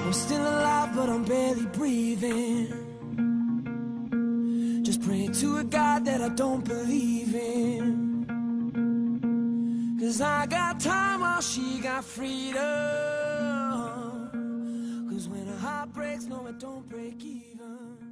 I'm still alive, but I'm barely breathing. Just praying to a God that I don't believe in. Cause I got time while she got freedom. Cause when a heart breaks, no, it don't break even.